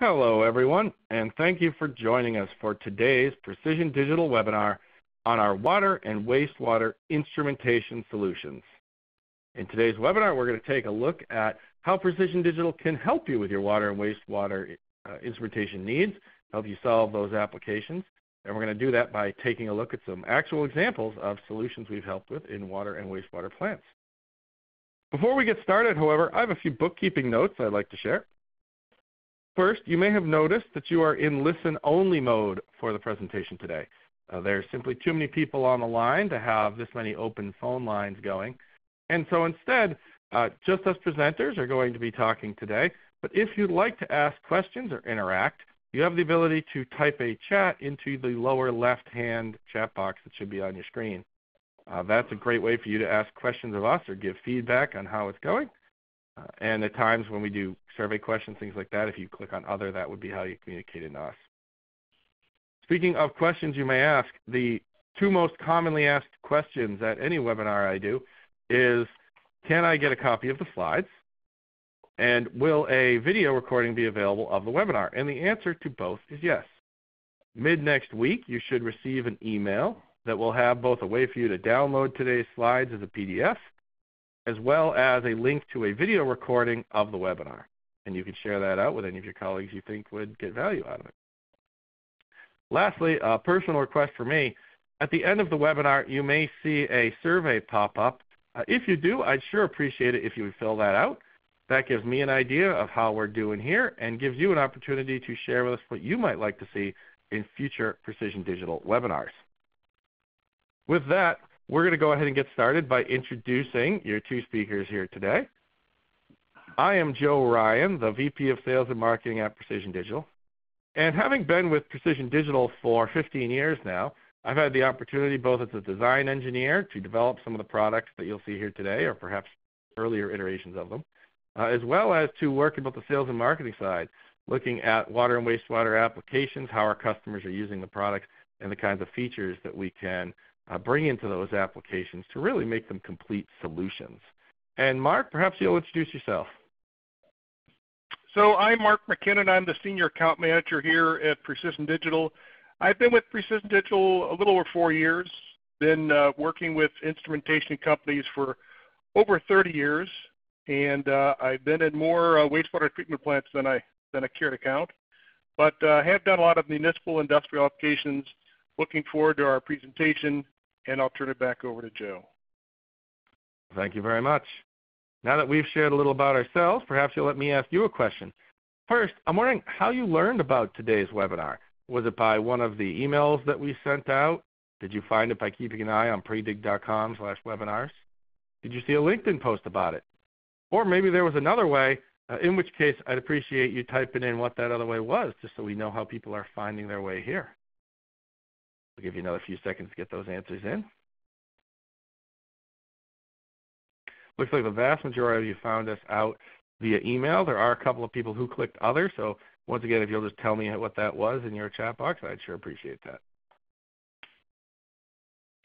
Hello, everyone, and thank you for joining us for today's Precision Digital webinar on our water and wastewater instrumentation solutions. In today's webinar, we're going to take a look at how Precision Digital can help you with your water and wastewater uh, instrumentation needs, help you solve those applications. And we're going to do that by taking a look at some actual examples of solutions we've helped with in water and wastewater plants. Before we get started, however, I have a few bookkeeping notes I'd like to share. First, you may have noticed that you are in listen-only mode for the presentation today. Uh, there's simply too many people on the line to have this many open phone lines going. And so instead, uh, just us presenters are going to be talking today. But if you'd like to ask questions or interact, you have the ability to type a chat into the lower left-hand chat box that should be on your screen. Uh, that's a great way for you to ask questions of us or give feedback on how it's going. And at times when we do survey questions, things like that, if you click on Other, that would be how you communicate to us. Speaking of questions you may ask, the two most commonly asked questions at any webinar I do is, can I get a copy of the slides? And will a video recording be available of the webinar? And the answer to both is yes. Mid next week, you should receive an email that will have both a way for you to download today's slides as a PDF, as well as a link to a video recording of the webinar. And you can share that out with any of your colleagues you think would get value out of it. Lastly, a personal request for me. At the end of the webinar, you may see a survey pop up. Uh, if you do, I'd sure appreciate it if you would fill that out. That gives me an idea of how we're doing here and gives you an opportunity to share with us what you might like to see in future Precision Digital webinars. With that, we're going to go ahead and get started by introducing your two speakers here today. I am Joe Ryan, the VP of Sales and Marketing at Precision Digital. And having been with Precision Digital for 15 years now, I've had the opportunity both as a design engineer to develop some of the products that you'll see here today, or perhaps earlier iterations of them, uh, as well as to work about the sales and marketing side, looking at water and wastewater applications, how our customers are using the products, and the kinds of features that we can uh, bring into those applications to really make them complete solutions. And Mark, perhaps you'll introduce yourself. So I'm Mark McKinnon. I'm the Senior Account Manager here at Precision Digital. I've been with Precision Digital a little over four years, been uh, working with instrumentation companies for over 30 years, and uh, I've been in more uh, wastewater treatment plants than I, than I care to count, but uh, have done a lot of municipal industrial applications. Looking forward to our presentation and I'll turn it back over to Joe. Thank you very much. Now that we've shared a little about ourselves, perhaps you'll let me ask you a question. First, I'm wondering how you learned about today's webinar. Was it by one of the emails that we sent out? Did you find it by keeping an eye on predig.com slash webinars? Did you see a LinkedIn post about it? Or maybe there was another way, uh, in which case I'd appreciate you typing in what that other way was, just so we know how people are finding their way here. I'll give you another few seconds to get those answers in. Looks like the vast majority of you found us out via email. There are a couple of people who clicked other, so once again, if you'll just tell me what that was in your chat box, I'd sure appreciate that.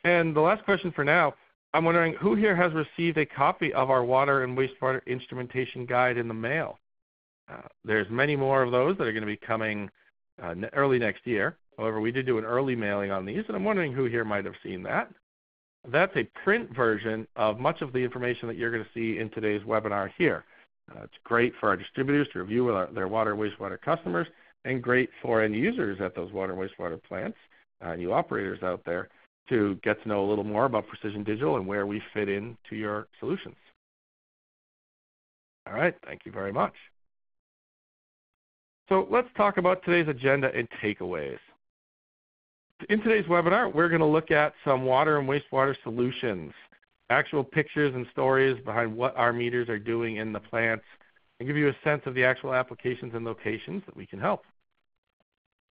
And the last question for now, I'm wondering who here has received a copy of our water and wastewater instrumentation guide in the mail? Uh, there's many more of those that are going to be coming uh, early next year. However, we did do an early mailing on these, and I'm wondering who here might have seen that. That's a print version of much of the information that you're going to see in today's webinar here. Uh, it's great for our distributors to review with our, their water and wastewater customers, and great for end users at those water and wastewater plants, uh, you operators out there, to get to know a little more about Precision Digital and where we fit into your solutions. All right, thank you very much. So let's talk about today's agenda and takeaways. In today's webinar, we're going to look at some water and wastewater solutions, actual pictures and stories behind what our meters are doing in the plants, and give you a sense of the actual applications and locations that we can help.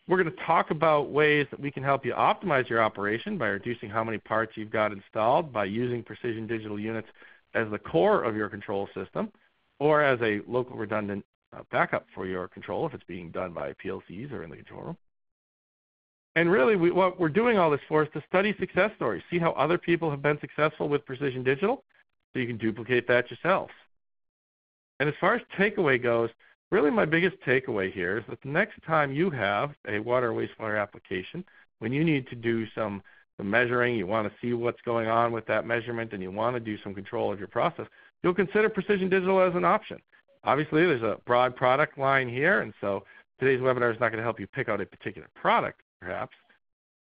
We're going to talk about ways that we can help you optimize your operation by reducing how many parts you've got installed by using precision digital units as the core of your control system or as a local redundant uh, backup for your control if it's being done by PLCs or in the control room. And really, we, what we're doing all this for is to study success stories, see how other people have been successful with Precision Digital, so you can duplicate that yourselves. And as far as takeaway goes, really my biggest takeaway here is that the next time you have a water wastewater application, when you need to do some measuring, you want to see what's going on with that measurement, and you want to do some control of your process, you'll consider Precision Digital as an option. Obviously, there's a broad product line here, and so today's webinar is not going to help you pick out a particular product, perhaps,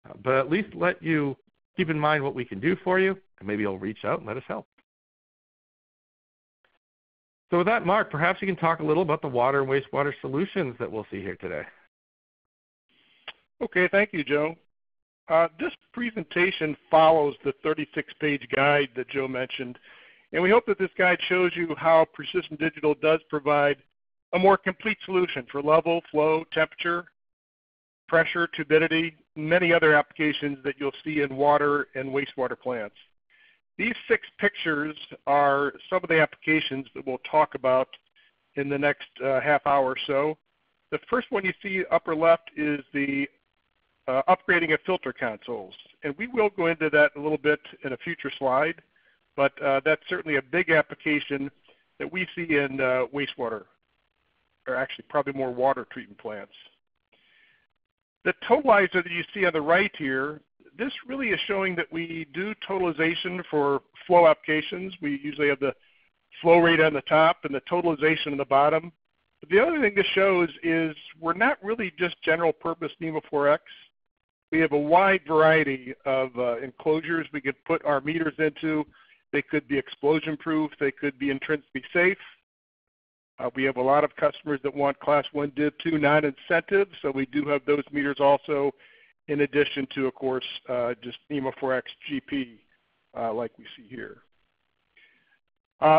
uh, but at least let you keep in mind what we can do for you, and maybe you'll reach out and let us help. So with that, Mark, perhaps you can talk a little about the water and wastewater solutions that we'll see here today. Okay, thank you, Joe. Uh, this presentation follows the 36-page guide that Joe mentioned, and we hope that this guide shows you how Precision Digital does provide a more complete solution for level, flow, temperature, pressure, turbidity, many other applications that you'll see in water and wastewater plants. These six pictures are some of the applications that we'll talk about in the next uh, half hour or so. The first one you see upper left is the uh, upgrading of filter consoles. And we will go into that a little bit in a future slide, but uh, that's certainly a big application that we see in uh, wastewater, or actually probably more water treatment plants. The totalizer that you see on the right here, this really is showing that we do totalization for flow applications. We usually have the flow rate on the top and the totalization on the bottom. But the other thing this shows is we're not really just general purpose NEMA 4X. We have a wide variety of uh, enclosures we could put our meters into. They could be explosion proof, they could be intrinsically safe. Uh, we have a lot of customers that want class 1 div 2 non-incendive, so we do have those meters also in addition to, of course, uh, just NEMA 4X GP uh, like we see here.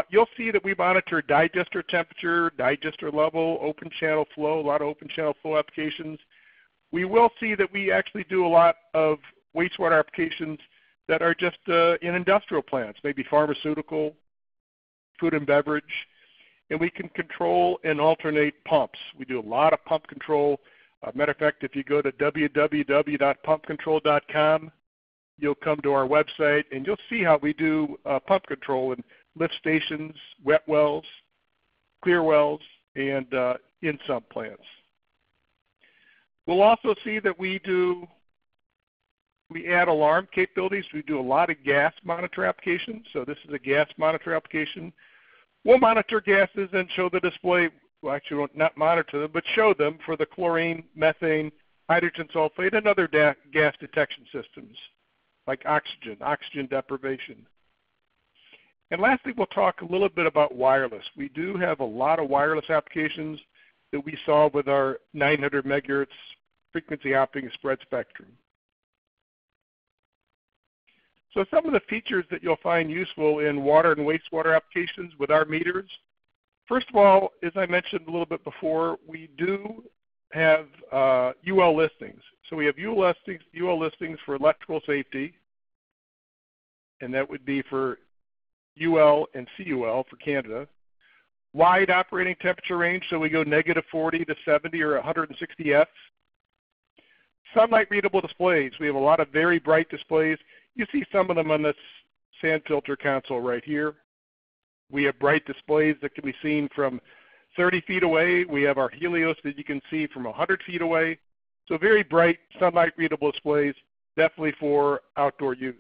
You'll see that we monitor digester temperature, digester level, open channel flow, a lot of open channel flow applications we will see that we actually do a lot of wastewater applications that are just in industrial plants, maybe pharmaceutical, food and beverage, and we can control and alternate pumps. We do a lot of pump control. Uh, matter of fact, if you go to www.pumpcontrol.com, you'll come to our website and you'll see how we do uh, pump control in lift stations, wet wells, clear wells, and uh, in sump plants. We'll also see that we do we add alarm capabilities. We do a lot of gas monitor applications. So this is a gas monitor application. We'll monitor gases and show the display. Well, actually, not monitor them, but show them for the chlorine, methane, hydrogen sulfate, and other gas detection systems like oxygen, oxygen deprivation. And lastly, we'll talk a little bit about wireless. We do have a lot of wireless applications that we saw with our 900 megahertz frequency hopping spread spectrum. So some of the features that you'll find useful in water and wastewater applications with our meters. First of all, as I mentioned a little bit before, we do have uh, UL listings. So we have UL listings, UL listings for electrical safety, and that would be for UL and CUL for Canada wide operating temperature range, so we go negative 40 to 70 or 160 F. Sunlight readable displays. We have a lot of very bright displays. You see some of them on this sand filter console right here. We have bright displays that can be seen from 30 feet away. We have our Helios that you can see from 100 feet away. So very bright sunlight readable displays, definitely for outdoor use.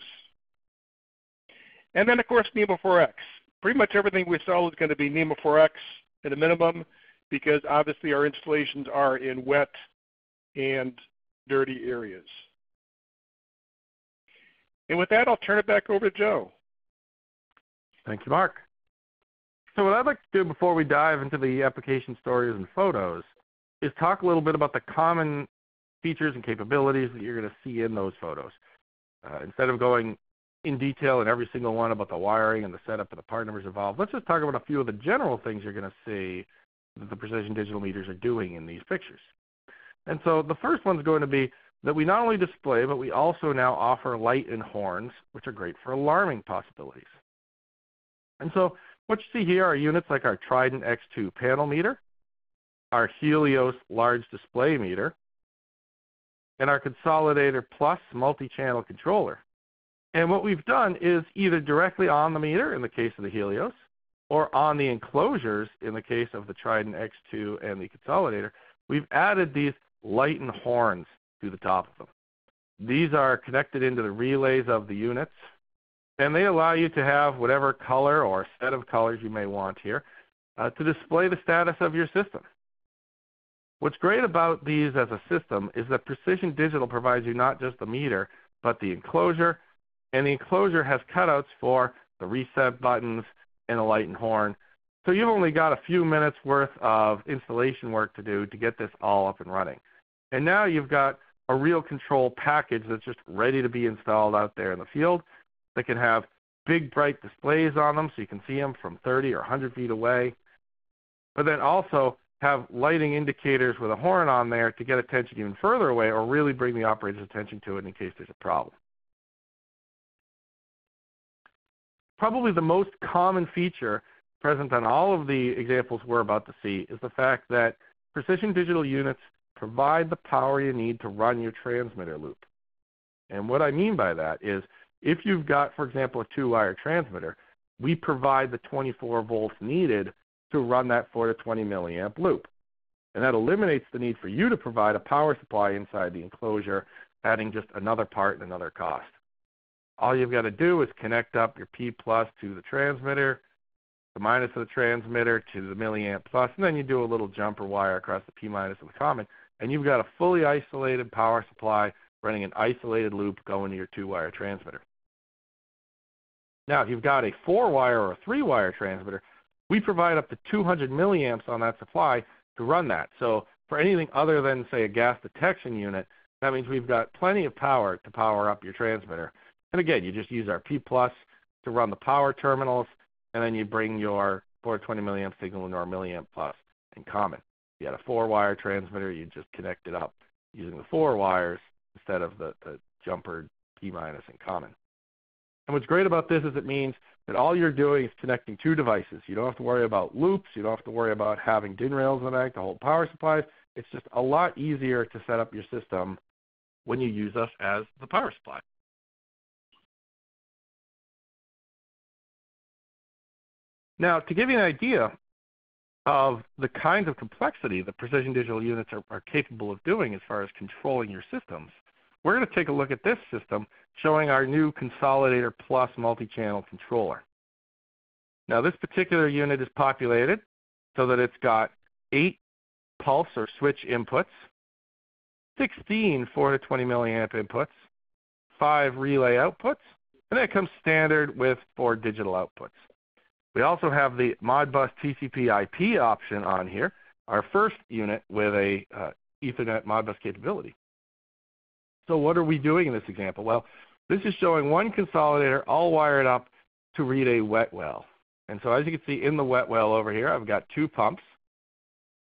And then of course NEMA 4X pretty much everything we sell is going to be NEMA 4X at a minimum because obviously our installations are in wet and dirty areas. And with that, I'll turn it back over to Joe. Thank you, Mark. So what I'd like to do before we dive into the application stories and photos is talk a little bit about the common features and capabilities that you're going to see in those photos. Uh, instead of going in detail in every single one about the wiring and the setup and the part numbers involved. Let's just talk about a few of the general things you're going to see that the precision digital meters are doing in these pictures. And so the first one is going to be that we not only display, but we also now offer light and horns, which are great for alarming possibilities. And so what you see here are units like our Trident X2 panel meter, our Helios large display meter, and our Consolidator Plus multi-channel controller. And what we've done is either directly on the meter in the case of the Helios, or on the enclosures in the case of the Trident X2 and the consolidator, we've added these light and horns to the top of them. These are connected into the relays of the units, and they allow you to have whatever color or set of colors you may want here uh, to display the status of your system. What's great about these as a system is that Precision Digital provides you not just the meter, but the enclosure, and the enclosure has cutouts for the reset buttons and the light and horn. So you've only got a few minutes worth of installation work to do to get this all up and running. And now you've got a real control package that's just ready to be installed out there in the field that can have big bright displays on them so you can see them from 30 or 100 feet away. But then also have lighting indicators with a horn on there to get attention even further away or really bring the operator's attention to it in case there's a problem. Probably the most common feature present on all of the examples we're about to see is the fact that precision digital units provide the power you need to run your transmitter loop. And what I mean by that is if you've got, for example, a two-wire transmitter, we provide the 24 volts needed to run that 4 to 20 milliamp loop. And that eliminates the need for you to provide a power supply inside the enclosure, adding just another part and another cost. All you've got to do is connect up your P plus to the transmitter, the minus of the transmitter to the milliamp plus, and then you do a little jumper wire across the P minus of the common, and you've got a fully isolated power supply running an isolated loop going to your two-wire transmitter. Now, if you've got a four-wire or a three-wire transmitter, we provide up to 200 milliamps on that supply to run that. So for anything other than, say, a gas detection unit, that means we've got plenty of power to power up your transmitter. And again, you just use our P plus to run the power terminals, and then you bring your 420 milliamp signal into our milliamp plus in common. You had a four-wire transmitter, you just connect it up using the four wires instead of the, the jumpered P minus in common. And what's great about this is it means that all you're doing is connecting two devices. You don't have to worry about loops. You don't have to worry about having DIN rails in the back to hold power supplies. It's just a lot easier to set up your system when you use us as the power supply. Now, to give you an idea of the kinds of complexity that precision digital units are, capable of doing as far as controlling your systems, we're going to take a look at this system showing our new Consolidator Plus multi-channel controller. Now this particular unit is populated so that it's got 8 pulse or switch inputs, 16 4 to 20 milliamp inputs, 5 relay outputs, and it comes standard with 4 digital outputs. We also have the Modbus TCP IP option on here, our first unit with a uh, Ethernet Modbus capability. So what are we doing in this example? Well, this is showing one consolidator all wired up to read a wet well. And so as you can see in the wet well over here, I've got two pumps.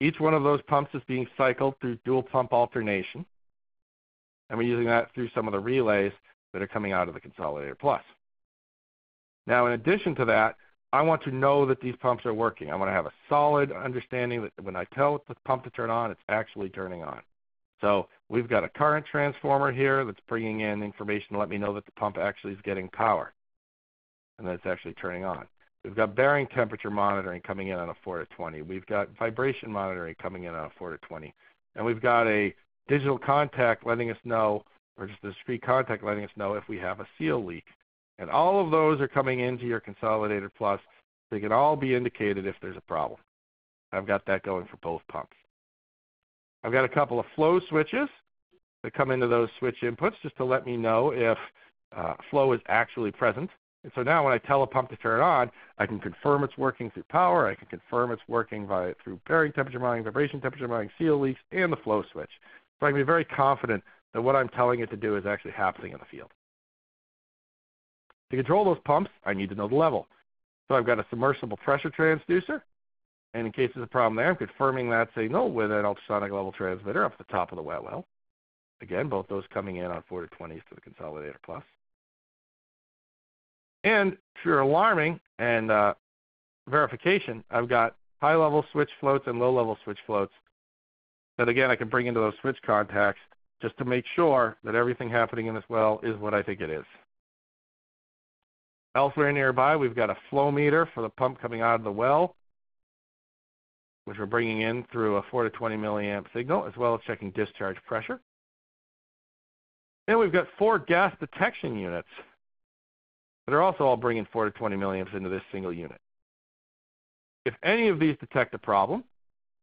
Each one of those pumps is being cycled through dual pump alternation. And we're using that through some of the relays that are coming out of the Consolidator Plus. Now, in addition to that, I want to know that these pumps are working. I want to have a solid understanding that when I tell the pump to turn on, it's actually turning on. So we've got a current transformer here that's bringing in information to let me know that the pump actually is getting power and that it's actually turning on. We've got bearing temperature monitoring coming in on a 4 to 20. We've got vibration monitoring coming in on a 4 to 20. And we've got a digital contact letting us know, or just a discrete contact letting us know if we have a seal leak. And all of those are coming into your Consolidator Plus. They can all be indicated if there's a problem. I've got that going for both pumps. I've got a couple of flow switches that come into those switch inputs just to let me know if uh, flow is actually present. And so now when I tell a pump to turn on, I can confirm it's working through power. I can confirm it's working via, through bearing temperature monitoring, vibration temperature monitoring, seal leaks, and the flow switch. So I can be very confident that what I'm telling it to do is actually happening in the field. To control those pumps, I need to know the level. So I've got a submersible pressure transducer and in case there's a problem there, I'm confirming that signal with an ultrasonic level transmitter up at the top of the wet well. Again, both those coming in on 4 to 20s to the Consolidator Plus. And for alarming and uh, verification, I've got high-level switch floats and low-level switch floats that, again, I can bring into those switch contacts just to make sure that everything happening in this well is what I think it is. Elsewhere nearby, we've got a flow meter for the pump coming out of the well, which we're bringing in through a 4 to 20 milliamp signal, as well as checking discharge pressure. And we've got four gas detection units that are also all bringing 4 to 20 milliamps into this single unit. If any of these detect a problem,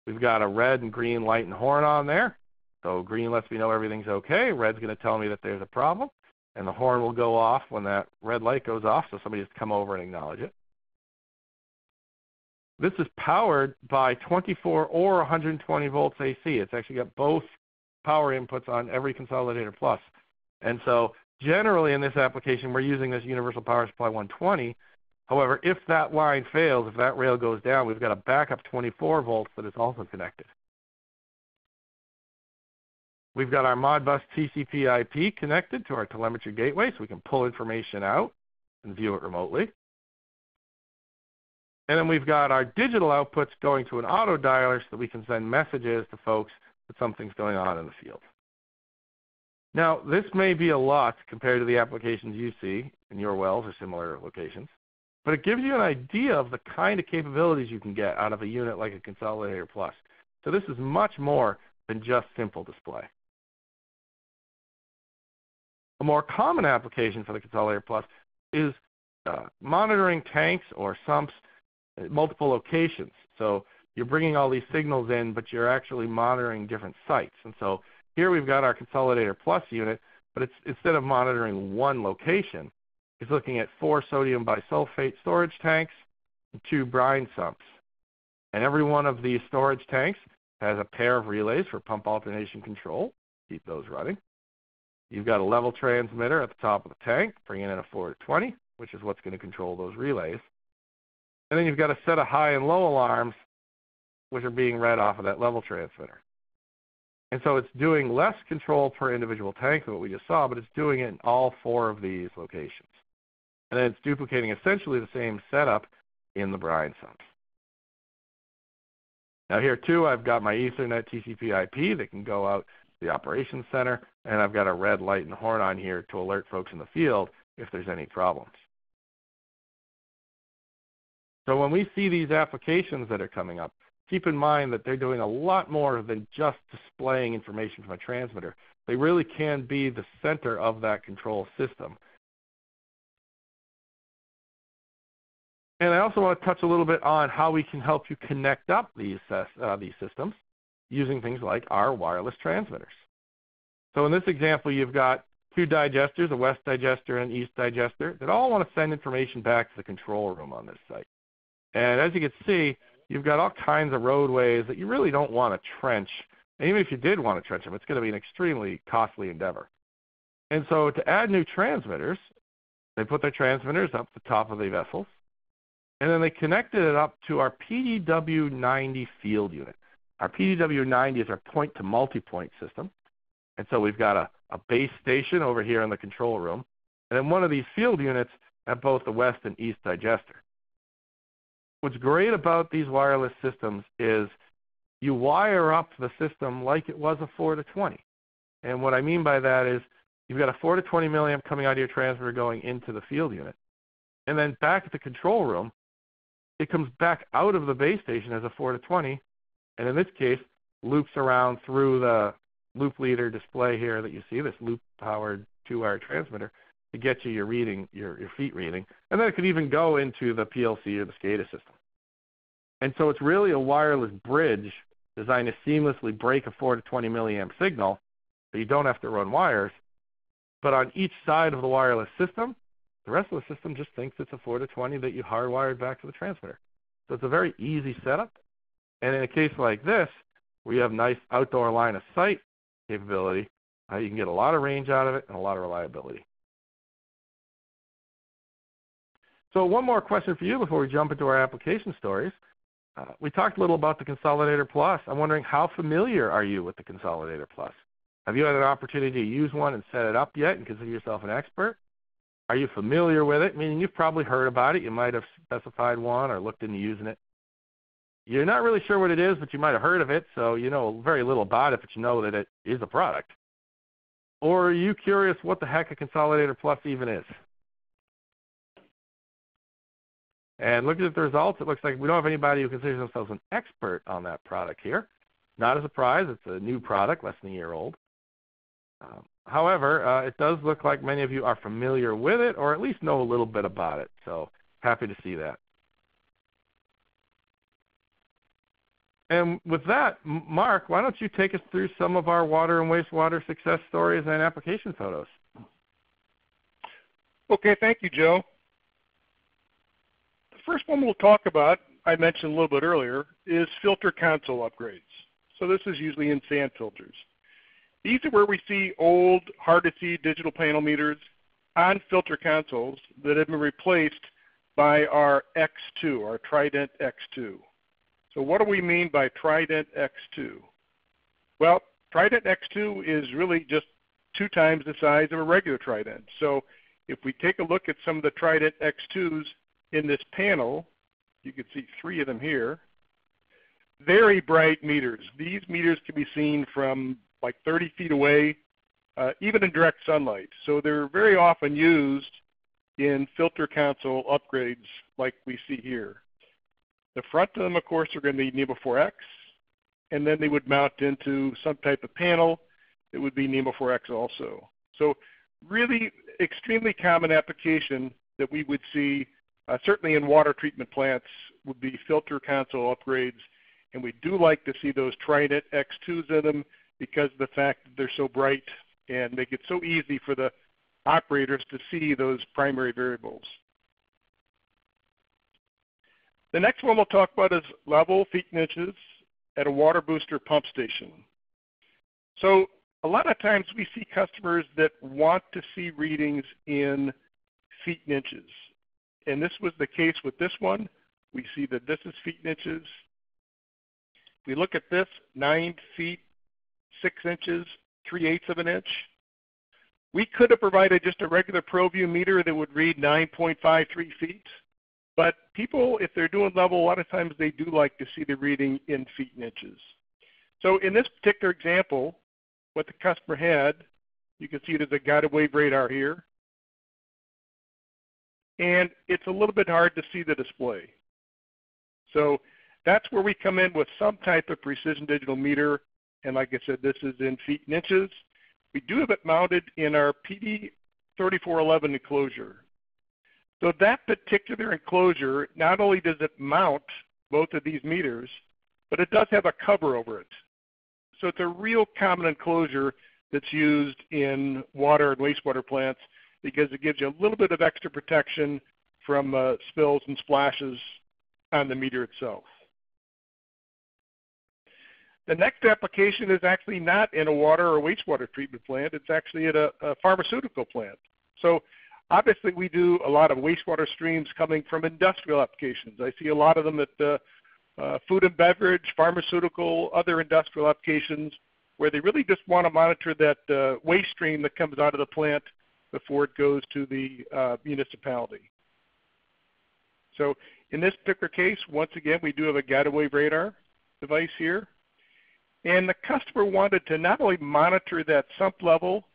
we've got a red and green light and horn on there. So green lets me know everything's okay. Red's going to tell me that there's a problem. And the horn will go off when that red light goes off, so somebody has to come over and acknowledge it. This is powered by 24 or 120 volts AC. It's actually got both power inputs on every Consolidator Plus. And so generally in this application, we're using this Universal Power Supply 120 However, if that line fails, if that rail goes down, we've got a backup 24 volts that is also connected. We've got our Modbus TCP IP connected to our telemetry gateway so we can pull information out and view it remotely. And then we've got our digital outputs going to an auto dialer so that we can send messages to folks that something's going on in the field. Now, this may be a lot compared to the applications you see in your wells or similar locations. But it gives you an idea of the kind of capabilities you can get out of a unit like a Consolidator Plus. So this is much more than just simple display. More common application for the Consolidator Plus is uh, monitoring tanks or sumps at multiple locations. So you're bringing all these signals in, but you're actually monitoring different sites. And so here we've got our Consolidator Plus unit, but it's instead of monitoring one location, it's looking at four sodium bisulfate storage tanks and two brine sumps. And every one of these storage tanks has a pair of relays for pump alternation control. Keep those running. You've got a level transmitter at the top of the tank, bringing in a 4 to 20, which is what's going to control those relays. And then you've got a set of high and low alarms, which are being read off of that level transmitter. And so it's doing less control per individual tank than what we just saw, but it's doing it in all four of these locations and then it's duplicating essentially the same setup in the brine sumps. Now here too, I've got my Ethernet TCP IP that can go out the operations center, and I've got a red light and horn on here to alert folks in the field if there's any problems. So when we see these applications that are coming up, keep in mind that they're doing a lot more than just displaying information from a transmitter. They really can be the center of that control system. And I also want to touch a little bit on how we can help you connect up these, uh, these systems using things like our wireless transmitters. So in this example, you've got two digesters, a west digester and an east digester, that all want to send information back to the control room on this site. And as you can see, you've got all kinds of roadways that you really don't want to trench. And even if you did want to trench them, it's going to be an extremely costly endeavor. And so to add new transmitters, they put their transmitters up the top of the vessels, and then they connected it up to our PDW90 field unit. Our PDW90 is our point to multipoint system. And so we've got a, a base station over here in the control room, and then one of these field units at both the west and east digester. What's great about these wireless systems is you wire up the system like it was a 4 to 20. And what I mean by that is you've got a 4 to 20 milliamp coming out of your transmitter going into the field unit. And then back at the control room, it comes back out of the base station as a 4 to 20, and in this case, loops around through the loop leader display here that you see, this loop-powered two-wire transmitter, to get you your reading, your, your feet reading. And then it could even go into the PLC or the SCADA system. And so it's really a wireless bridge designed to seamlessly break a 4 to 20 milliamp signal, so you don't have to run wires. But on each side of the wireless system, the rest of the system just thinks it's a 4 to 20 that you hardwired back to the transmitter. So it's a very easy setup. And in a case like this, where you have nice outdoor line of sight capability, uh, you can get a lot of range out of it and a lot of reliability. So one more question for you before we jump into our application stories. Uh, we talked a little about the Consolidator Plus. I'm wondering how familiar are you with the Consolidator Plus? Have you had an opportunity to use one and set it up yet and consider yourself an expert? Are you familiar with it? Meaning you've probably heard about it. You might have specified one or looked into using it. You're not really sure what it is, but you might have heard of it, so you know very little about it, but you know that it is a product. Or are you curious what the heck a Consolidator Plus even is? And looking at the results, it looks like we don't have anybody who considers themselves an expert on that product here. Not a surprise, it's a new product, less than a year old. Uh, however, uh, it does look like many of you are familiar with it or at least know a little bit about it. So happy to see that. And with that, Mark, why don't you take us through some of our water and wastewater success stories and application photos? Okay, thank you, Joe. The first one we'll talk about, I mentioned a little bit earlier, is filter console upgrades. So this is usually in sand filters. These are where we see old, hard to see digital panel meters on filter consoles that have been replaced by our X2, our Trident X2. So what do we mean by Trident X2? Well, Trident X2 is really just two times the size of a regular Trident. So if we take a look at some of the Trident X2s in this panel, you can see three of them here. Very bright meters. These meters can be seen from like 30 feet away, uh, even in direct sunlight. So they're very often used in filter console upgrades like we see here. The front of them, of course, are going to be NEMA 4X, and then they would mount into some type of panel that would be NEMA 4X also. So really extremely common application that we would see uh, certainly in water treatment plants would be filter console upgrades, and we do like to see those Trident X2s in them because of the fact that they're so bright and make it so easy for the operators to see those primary variables. The next one we'll talk about is level feet and inches at a water booster pump station. So a lot of times we see customers that want to see readings in feet and inches. And this was the case with this one. We see that this is feet and inches. We look at this, 9 feet, 6 inches, 3 eighths of an inch. We could have provided just a regular ProView meter that would read 9.53 feet. But people, if they're doing level, a lot of times they do like to see the reading in feet and inches. So in this particular example, what the customer had. You can see there's a guided wave radar here. And it's a little bit hard to see the display. So that's where we come in with some type of precision digital meter. And like I said, this is in feet and inches. We do have it mounted in our PD 3411 enclosure. So that particular enclosure, not only does it mount both of these meters, but it does have a cover over it. So it's a real common enclosure that's used in water and wastewater plants because it gives you a little bit of extra protection from uh, spills and splashes on the meter itself. The next application is actually not in a water or wastewater treatment plant. It's actually at a, a pharmaceutical plant. So obviously we do a lot of wastewater streams coming from industrial applications. I see a lot of them at uh, uh, food and beverage, pharmaceutical, other industrial applications, where they really just want to monitor that uh, waste stream that comes out of the plant before it goes to the uh, municipality. So in this particular case, once again, we do have a guided radar device here. And the customer wanted to not only monitor that sump level,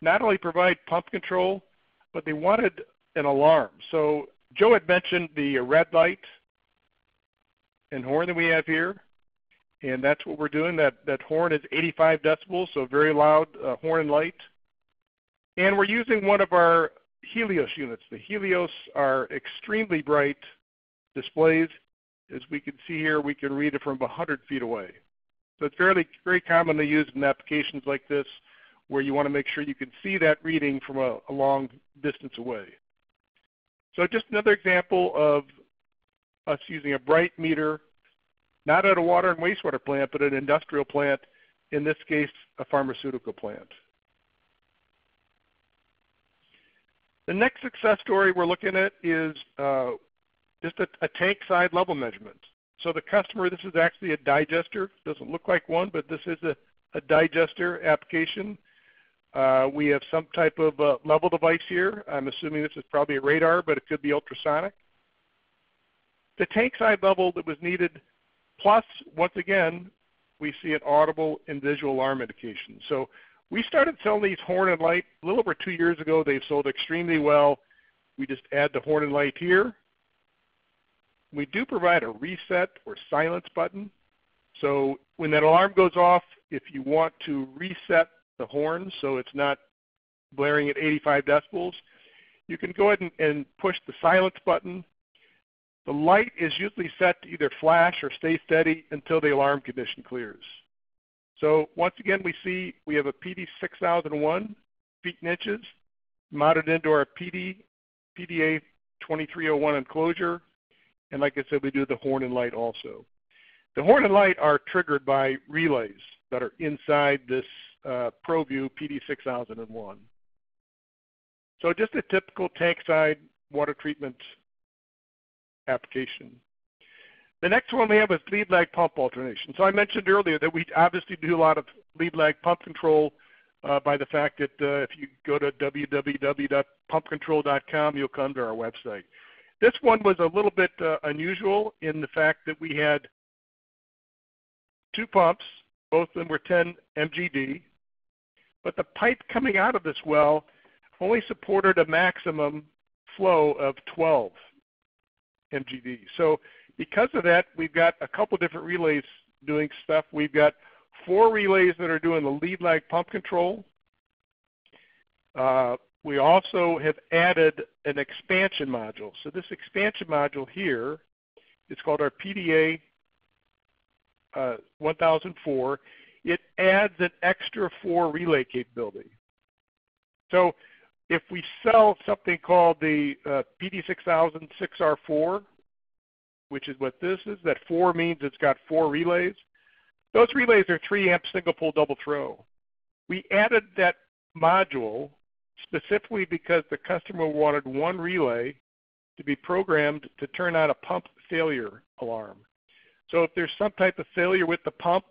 not only provide pump control, but they wanted an alarm. So Joe had mentioned the red light and horn that we have here. And that's what we're doing. That, that horn is 85 decibels, so very loud uh, horn and light. And we're using one of our Helios units. The Helios are extremely bright displays. As we can see here, we can read it from 100 feet away. So it's fairly, very commonly used in applications like this where you want to make sure you can see that reading from a, a long distance away. So just another example of us using a bright meter, not at a water and wastewater plant, but an industrial plant, in this case, a pharmaceutical plant. The next success story we're looking at is uh, just a, a, tank side level measurement. So the customer, this is actually a digester. Doesn't look like one, but this is a, a digester application. Uh, we have some type of uh, level device here. I'm assuming this is probably a radar, but it could be ultrasonic the tank side level that was needed, plus, once again, we see an audible and visual alarm indication. So we started selling these horn and light a little over two years ago. They've sold extremely well. We just add the horn and light here. we do provide a reset or silence button. So when that alarm goes off, if you want to reset the horn so it's not blaring at 85 decibels, you can go ahead and, and push the silence button. The light is usually set to either flash or stay steady until the alarm condition clears. So once again, we see we have a PD 6001 feet and inches mounted into our PD, PDA 2301 enclosure. And like I said, we do the horn and light also. The horn and light are triggered by relays that are inside this uh, ProView PD 6001. So just a typical tank side water treatment application. The next one we have is lead lag pump alternation. So I mentioned earlier that we obviously do a lot of lead lag pump control uh, by the fact that uh, if you go to www.pumpcontrol.com, you'll come to our website. This one was a little bit uh, unusual in the fact that we had two pumps, both of them were 10 MGD, but the pipe coming out of this well only supported a maximum flow of 12 MGD. So because of that, we've got a couple different relays doing stuff. We've got four relays that are doing the lead lag pump control. Uh, we also have added an expansion module. So this expansion module here is called our PDA uh, 1004. It adds an extra four relay capability. So if we sell something called the uh, PD6000 6R4, which is what this is, that four means it's got four relays. Those relays are 3 amp single pole double throw. We added that module specifically because the customer wanted one relay to be programmed to turn on a pump failure alarm. So if there's some type of failure with the pump,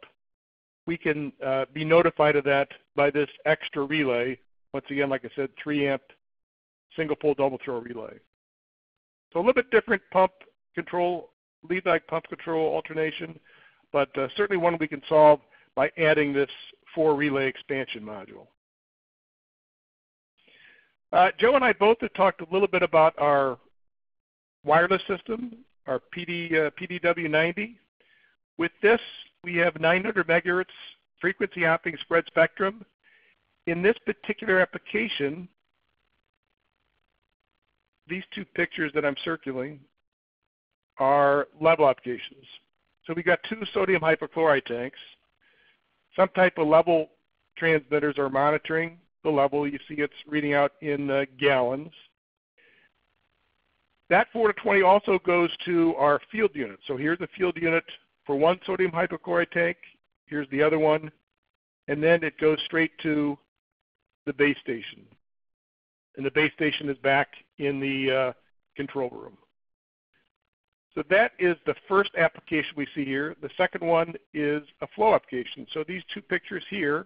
we can uh, be notified of that by this extra relay. Once again, like I said, 3 amp single pole double throw relay. So a little bit different pump control, lead lag pump control alternation but uh, certainly one we can solve by adding this four relay expansion module. Uh, Joe and I both have talked a little bit about our wireless system, our PD, uh, PDW90. With this, we have 900 megahertz frequency hopping spread spectrum. In this particular application, these two pictures that I'm circling are level applications. So we've got two sodium hypochlorite tanks. Some type of level transmitters are monitoring the level. You see it's reading out in uh, gallons. That 4 to 20 also goes to our field unit. So here's a field unit for one sodium hypochlorite tank. Here's the other one. And then it goes straight to the base station. And the base station is back in the uh, control room. So that is the first application we see here. The second one is a flow application. So these two pictures here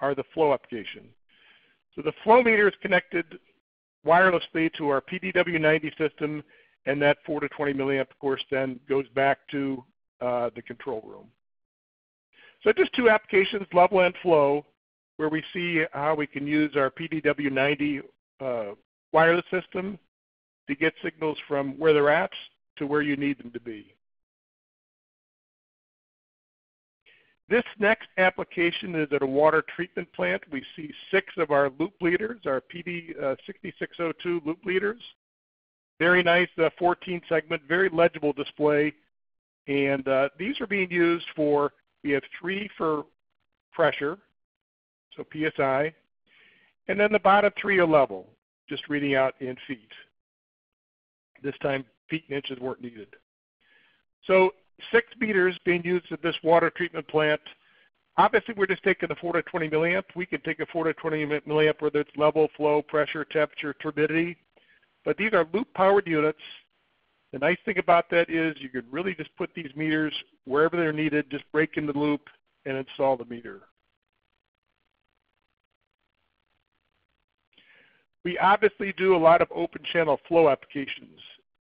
are the flow application. So the flow meter is connected wirelessly to our PDW90 system, and that 4 to 20 milliamp, of course, then goes back to uh, the control room. So just two applications, level and flow, where we see how we can use our PDW90 uh, wireless system to get signals from where they're at to where you need them to be. This next application is at a water treatment plant. We see six of our loop leaders, our PD uh, 6602 loop leaders. Very nice uh, 14 segment, very legible display. And uh, these are being used for, we have three for pressure, so PSI, and then the bottom three are level, just reading out in feet. This time, feet and inches weren't needed. So six meters being used at this water treatment plant. Obviously, we're just taking the 4 to 20 milliamp. We can take a 4 to 20 milliamp whether it's level, flow, pressure, temperature, turbidity. But these are loop-powered units. The nice thing about that is you can really just put these meters wherever they're needed, just break in the loop and install the meter. We obviously do a lot of open channel flow applications.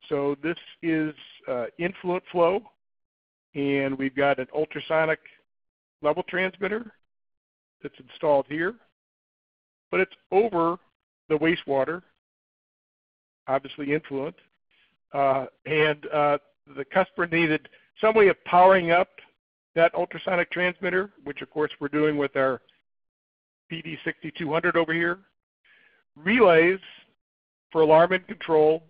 So this is uh, influent flow, and we've got an ultrasonic level transmitter that's installed here, but it's over the wastewater, obviously influent. uh, and uh, the customer needed some way of powering up that ultrasonic transmitter, which of course we're doing with our PD6200 over here, relays for alarm and control,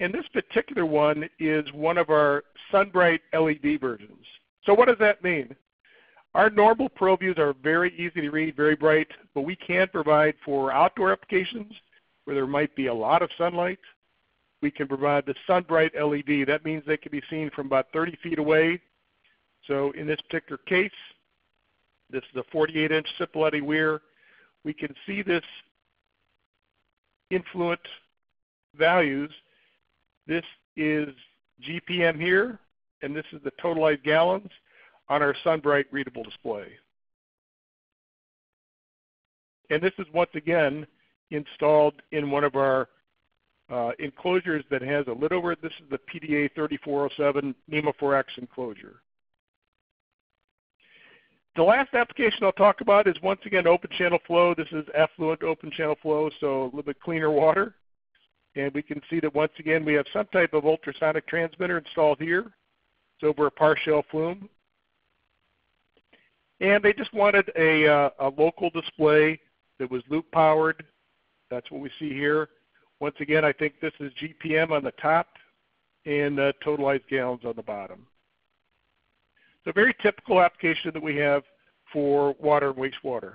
and this particular one is one of our Sunbright LED versions. So what does that mean? Our normal ProViews are very easy to read, very bright, but we can provide for outdoor applications where there might be a lot of sunlight. We can provide the SunBright LED. That means they can be seen from about 30 feet away. So in this particular case, this is a 48-inch Cipolletti Weir. We can see this influent values. This is GPM here, and this is the totalized gallons on our SunBright readable display. And this is once again installed in one of our uh, enclosures that has a lid over it. This is the PDA 3407 NEMA 4X enclosure. The last application I'll talk about is once again open channel flow. This is effluent open channel flow, so a little bit cleaner water. And we can see that once again we have some type of ultrasonic transmitter installed here. It's over a Parshall flume. And they just wanted a, uh, a local display that was loop powered. That's what we see here. Once again, I think this is GPM on the top and uh, totalized gallons on the bottom. It's a very typical application that we have for water and wastewater.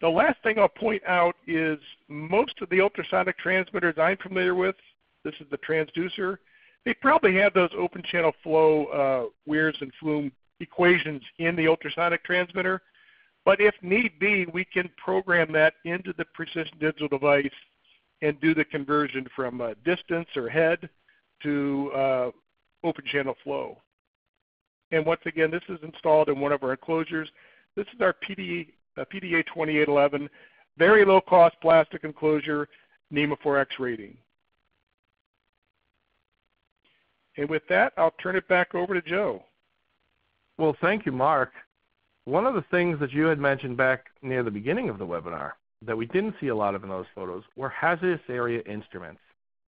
The last thing I'll point out is most of the ultrasonic transmitters I'm familiar with, this is the transducer, they probably have those open channel flow uh, weirs and flume equations in the ultrasonic transmitter. But if need be, we can program that into the precision digital device and do the conversion from uh, distance or head to uh, open channel flow. And once again, this is installed in one of our enclosures. This is our PD, uh, PDA 2811, very low cost plastic enclosure, NEMA 4X rating. And with that, I'll turn it back over to Joe. Well, thank you, Mark. One of the things that you had mentioned back near the beginning of the webinar that we didn't see a lot of in those photos were hazardous area instruments.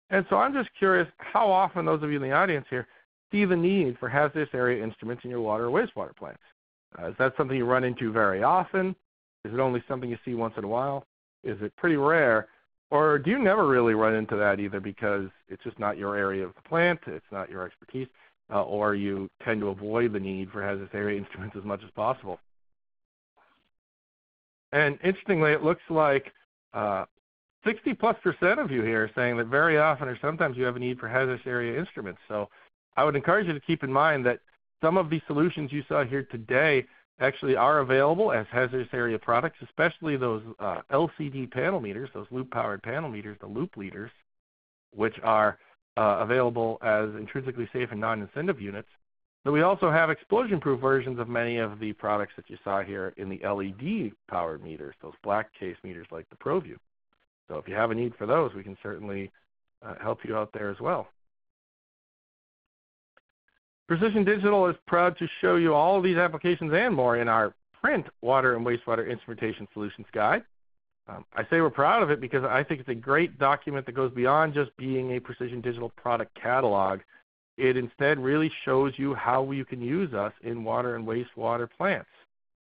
And so I'm just curious how often those of you in the audience here see the need for hazardous area instruments in your water or wastewater plants. Uh, is that something you run into very often? Is it only something you see once in a while? Is it pretty rare? Or do you never really run into that either because it's just not your area of the plant, it's not your expertise? uh, or you tend to avoid the need for hazardous area instruments as much as possible. And interestingly, it looks like uh, 60 plus percent of you here are saying that very often or sometimes you have a need for hazardous area instruments. So I would encourage you to keep in mind that some of the solutions you saw here today actually are available as hazardous area products, especially those uh, LCD panel meters, those loop powered panel meters, the loop leaders, which are uh, available as intrinsically safe and non-incendive units. But we also have explosion-proof versions of many of the products that you saw here in the LED-powered meters, those black case meters like the ProView. So if you have a need for those, we can certainly uh, help you out there as well. Precision Digital is proud to show you all of these applications and more in our print water and wastewater instrumentation solutions guide. Um, I say we're proud of it because I think it's a great document that goes beyond just being a precision digital product catalog. It instead really shows you how you can use us in water and wastewater plants.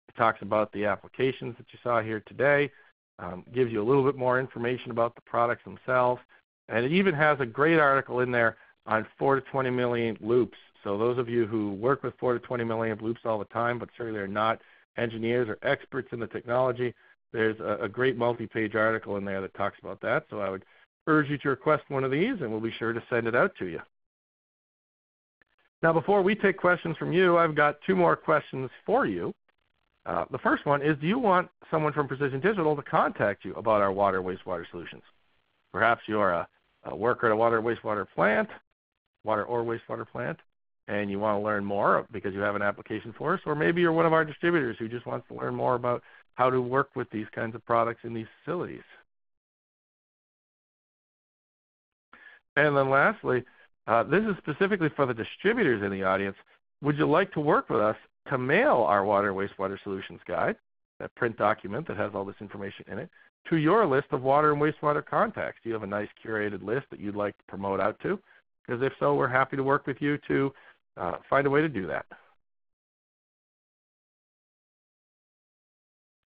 It talks about the applications that you saw here today, um, gives you a little bit more information about the products themselves, and it even has a great article in there on 4 to 20 milliamp loops. So those of you who work with 4 to 20 milliamp loops all the time, but certainly are not engineers or experts in the technology, there's a, a great multi-page article in there that talks about that. So I would urge you to request one of these, and we'll be sure to send it out to you. Now, before we take questions from you, I've got two more questions for you. Uh, the first one is, do you want someone from Precision Digital to contact you about our water wastewater solutions? Perhaps you're a, a worker at a water wastewater plant, water or wastewater plant, and you want to learn more because you have an application for us, or maybe you're one of our distributors who just wants to learn more about how to work with these kinds of products in these facilities. And then lastly, this is specifically for the distributors in the audience. Would you like to work with us to mail our water and wastewater solutions guide, that print document that has all this information in it, to your list of water and wastewater contacts? Do you have a nice curated list that you'd like to promote out to? Because if so, we're happy to work with you to uh, find a way to do that.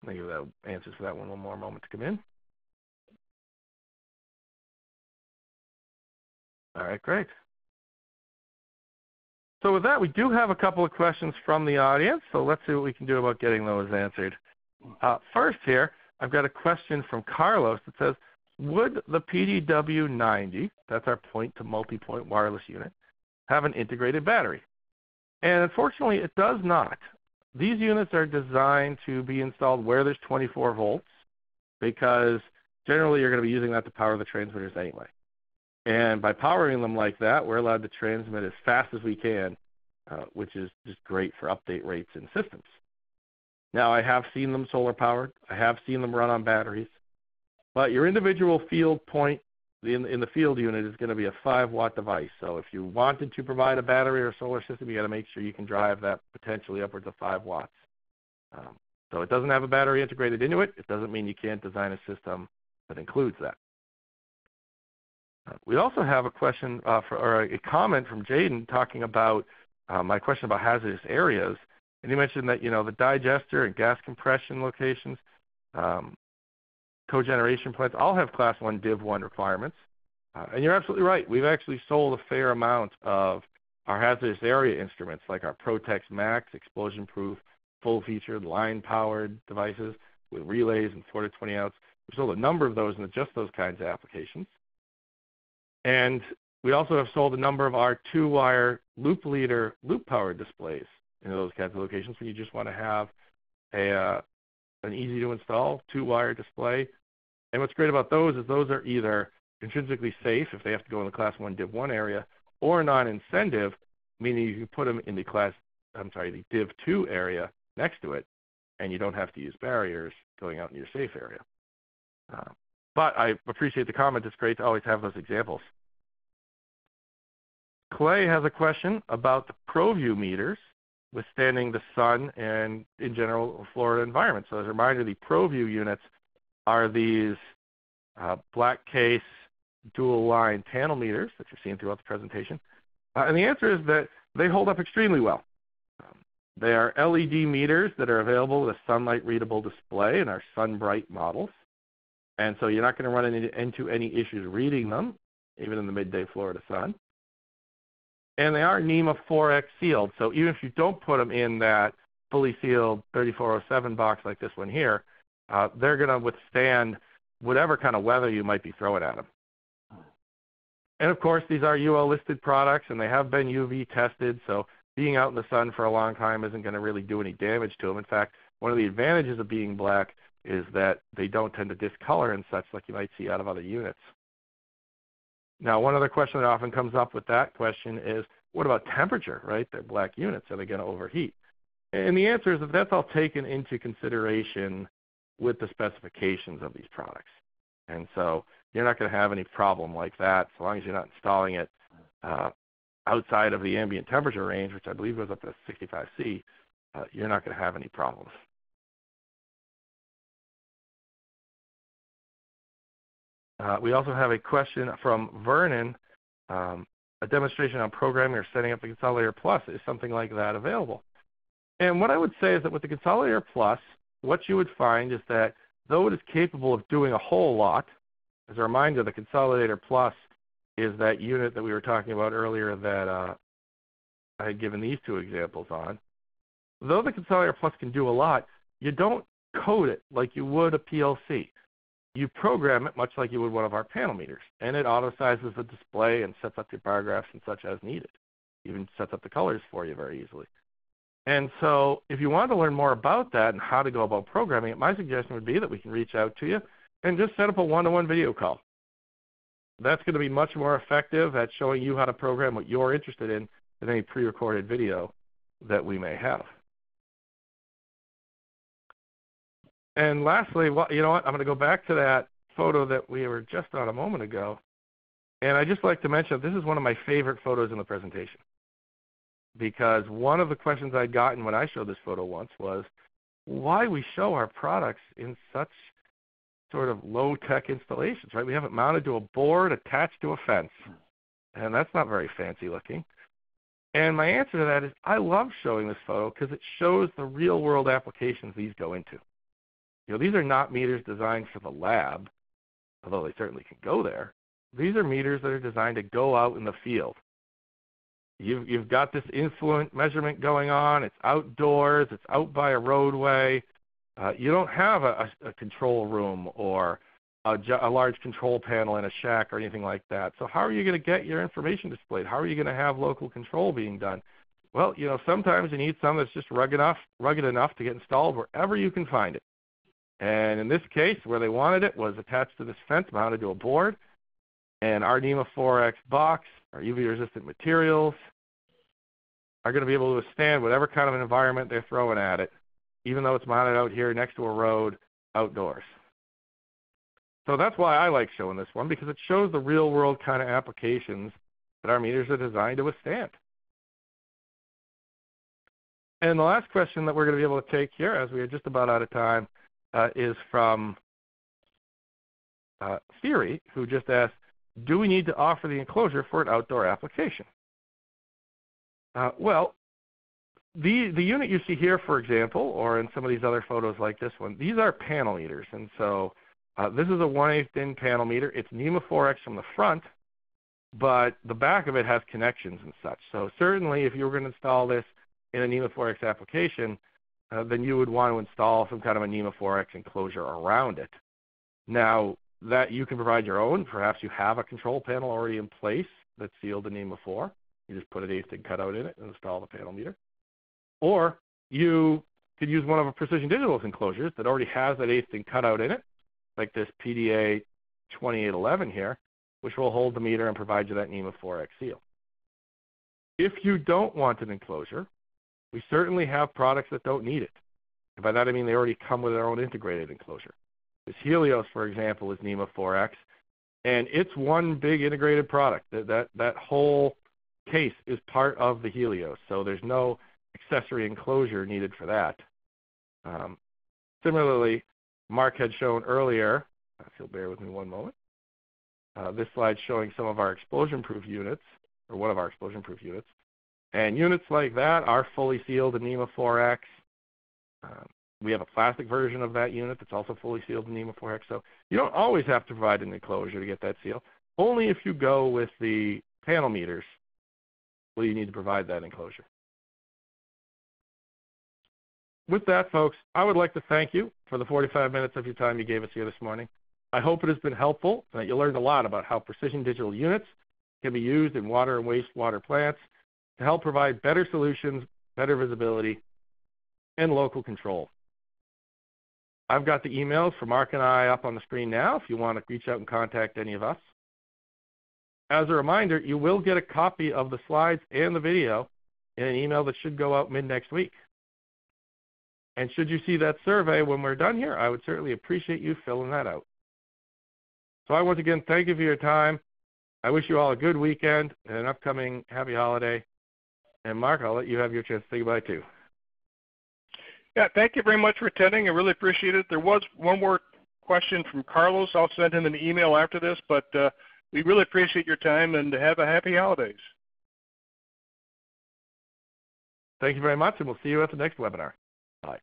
Me give that answers for that one one more moment to come in. All right, great. So with that, we do have a couple of questions from the audience. So let's see what we can do about getting those answered. Uh, first here, I've got a question from Carlos that says, would the PDW90, that's our point to multi-point wireless unit, have an integrated battery? And unfortunately, it does not. These units are designed to be installed where there's 24 volts because generally you're going to be using that to power the transmitters anyway. And by powering them like that, we're allowed to transmit as fast as we can, uh, which is just great for update rates in systems. Now, I have seen them solar powered. I have seen them run on batteries. But your individual field point in, in the field unit is going to be a 5 watt device. So if you wanted to provide a battery or solar system, you got to make sure you can drive that potentially upwards of 5 watts. Um, so it doesn't have a battery integrated into it. It doesn't mean you can't design a system that includes that. We also have a question uh, for, or a comment from Jaden talking about uh, my question about hazardous areas. And he mentioned that you know the digester and gas compression locations, um, cogeneration plants all have Class 1 Div 1 requirements. Uh, and you're absolutely right. We've actually sold a fair amount of our hazardous area instruments like our Protex Max, explosion-proof, full-featured, line-powered devices with relays and 4 to 20 outs. We sold a number of those in just those kinds of applications. And we also have sold a number of our two-wire loop leader loop-powered displays into those kinds of locations where you just want to have a uh, an easy to install two-wire display. And what's great about those is those are either intrinsically safe if they have to go in the class 1 div 1 area or non-incendive, meaning you can put them in the class I'm sorry, the div 2 area next to it and you don't have to use barriers going out in your safe area. But I appreciate the comment. It's great to always have those examples. Clay has a question about the ProView meters withstanding the sun and, in general, Florida environment. So as a reminder, the ProView units are these uh, black case dual line panel meters that you're seeing throughout the presentation. Uh, and the answer is that they hold up extremely well. Um, they are LED meters that are available with a sunlight readable display in our SunBright models. And so you're not going to run into, any issues reading them, even in the midday Florida sun and they are NEMA 4X sealed. So even if you don't put them in that fully sealed 3407 box like this one here, uh, they're going to withstand whatever kind of weather you might be throwing at them. And of course, these are UL listed products and they have been UV tested, so being out in the sun for a long time isn't going to really do any damage to them. In fact, one of the advantages of being black is that they don't tend to discolor and such like you might see out of other units. Now, one other question that often comes up with that question is, what about temperature, right? They're black units. Are they going to overheat? And the answer is that that's all taken into consideration with the specifications of these products. And so you're not going to have any problem like that so long as you're not installing it uh, outside of the ambient temperature range, which I believe goes up to 65 C. Uh, you're not going to have any problems. Uh, we also have a question from Vernon. Um, a demonstration on programming or setting up the Consolidator Plus is something like that available. And what I would say is that with the Consolidator Plus, what you would find is that though it is capable of doing a whole lot, as a reminder, the Consolidator Plus is that unit that we were talking about earlier that uh, I had given these two examples on. Though the Consolidator Plus can do a lot, you don't code it like you would a PLC you program it much like you would one of our panel meters, and it auto sizes the display and sets up your bar graphs and such as needed. Even sets up the colors for you very easily. And so if you want to learn more about that and how to go about programming it, my suggestion would be that we can reach out to you and just set up a one-to-one video call. That's going to be much more effective at showing you how to program what you're interested in than any pre-recorded video that we may have. And lastly, well, you know what? I'm going to go back to that photo that we were just on a moment ago. And I just like to mention this is one of my favorite photos in the presentation. Because one of the questions I'd gotten when I showed this photo once was why we show our products in such sort of low tech installations, right? We have it mounted to a board attached to a fence. and that's not very fancy looking. And my answer to that is I love showing this photo because it shows the real world applications these go into. You know, these are not meters designed for the lab, although they certainly can go there. These are meters that are designed to go out in the field. You've, you've got this influent measurement going on. It's outdoors. It's out by a roadway. Uh, you don't have a, a, a control room or a, a large control panel in a shack or anything like that. So how are you going to get your information displayed? How are you going to have local control being done? Well, you know, sometimes you need some that's just rugged enough, rugged enough to get installed wherever you can find it. And in this case, where they wanted it was attached to this fence mounted to a board. And our NEMA 4X box, our UV resistant materials, are going to be able to withstand whatever kind of an environment they're throwing at it, even though it's mounted out here next to a road outdoors. So that's why I like showing this one because it shows the real world kind of applications that our meters are designed to withstand. And the last question that we're going to be able to take here, as we are just about out of time, is from uh, Theory, who just asked, do we need to offer the enclosure for an outdoor application? Uh, well, the, the unit you see here, for example, or in some of these other photos like this one, these are panel meters. And so uh, this is a 1 8 DIN panel meter. It's NEMA 4X from the front, but the back of it has connections and such. So certainly if you were going to install this in a NEMA 4X application, uh, Uh, then you would want to install some kind of a NEMA 4X enclosure around it. Now, that you can provide your own. Perhaps you have a control panel already in place that's sealed in NEMA 4. You just put an eighth cutout in it and install the panel meter. Or you could use one of a Precision Digital's enclosures that already has that eighth cutout in it like this PDA 2811 here, which will hold the meter and provide you that NEMA 4X seal. If you don't want an enclosure, we certainly have products that don't need it. And by that I mean they already come with their own integrated enclosure. This Helios, for example, is NEMA 4X, and it's one big integrated product. That, that, that whole case is part of the Helios, so there's no accessory enclosure needed for that. Um, similarly, Mark had shown earlier, if you'll bear with me one moment, uh, this slide showing some of our explosion-proof units, or one of our explosion-proof units. And units like that are fully sealed in NEMA 4X. Um, we have a plastic version of that unit that's also fully sealed in NEMA 4X. So you don't always have to provide an enclosure to get that seal. Only if you go with the panel meters will you need to provide that enclosure with that, folks, I would like to thank you for the 45 minutes of your time you gave us here this morning. I hope it has been helpful and that you learned a lot about how precision digital units can be used in water and wastewater plants to help provide better solutions, better visibility, and local control. I've got the emails for Mark and I up on the screen now if you want to reach out and contact any of us. As a reminder, you will get a copy of the slides and the video in an email that should go out mid next week. And should you see that survey when we're done here, I would certainly appreciate you filling that out. So I once again thank you for your time. I wish you all a good weekend and an upcoming happy holiday. And Mark, I'll let you have your chance to say goodbye too. Yeah, thank you very much for attending. I really appreciate it. There was one more question from Carlos. I'll send him an email after this, but uh, we really appreciate your time and have a happy holidays. Thank you very much, and we'll see you at the next webinar. Bye.